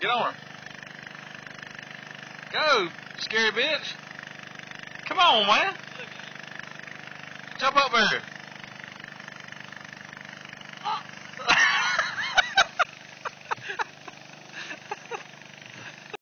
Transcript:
Get on her. Go, scary bitch. Come on, man. Jump up there.